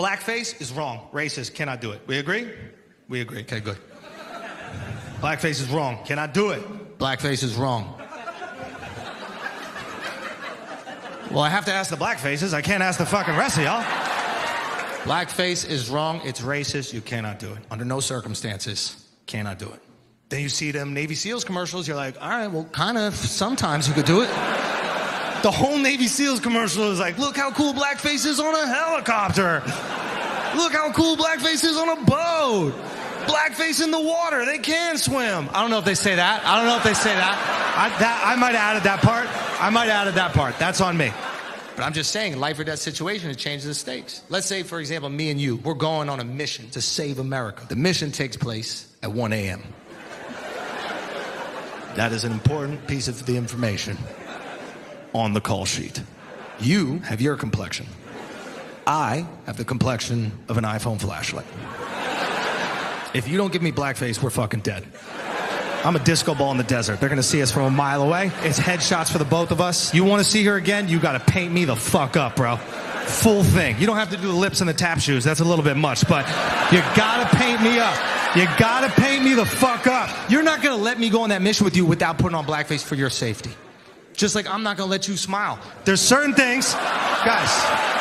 Blackface is wrong. Racist. Cannot do it. We agree? We agree. Okay, good. Blackface is wrong. Cannot do it. Blackface is wrong. Well, I have to ask the blackfaces. I can't ask the fucking rest of y'all. Blackface is wrong. It's racist. You cannot do it. Under no circumstances. Cannot do it. Then you see them Navy SEALs commercials. You're like, All right, well, kind of. Sometimes you could do it. The whole Navy SEALs commercial is like, look how cool blackface is on a helicopter. Look how cool blackface is on a boat. Blackface in the water. They can swim. I don't know if they say that. I don't know if they say that. I, that, I might have added that part. I might have added that part. That's on me. But I'm just saying, life or death situation, it changes the stakes. Let's say, for example, me and you, we're going on a mission to save America. The mission takes place at 1 a.m. That is an important piece of the information on the call sheet. You have your complexion. I have the complexion of an iPhone flashlight. If you don't give me blackface, we're fucking dead. I'm a disco ball in the desert. They're gonna see us from a mile away. It's headshots for the both of us. You wanna see her again? You gotta paint me the fuck up, bro. Full thing. You don't have to do the lips and the tap shoes. That's a little bit much, but you gotta paint me up. You gotta paint me the fuck up. You're not gonna let me go on that mission with you without putting on blackface for your safety. Just like I'm not gonna let you smile. There's certain things, guys.